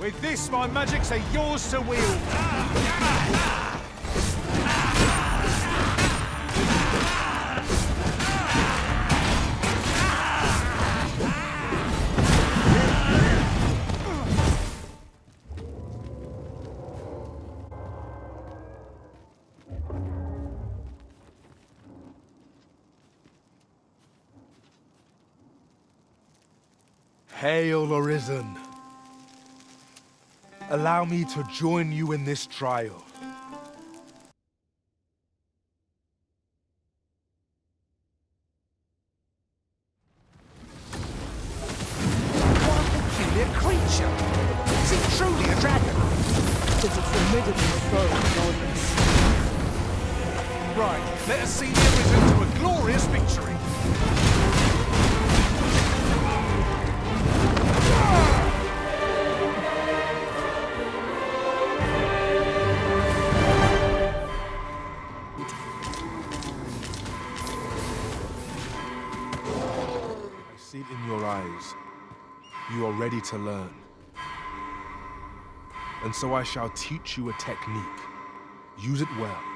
With this, my magics are yours to wield. Hail Arisen. Allow me to join you in this trial. What peculiar creature! Is it truly a dragon? It's a formidable foe, Northerners. Right, let us see the Arisen It in your eyes. You are ready to learn. And so I shall teach you a technique. Use it well.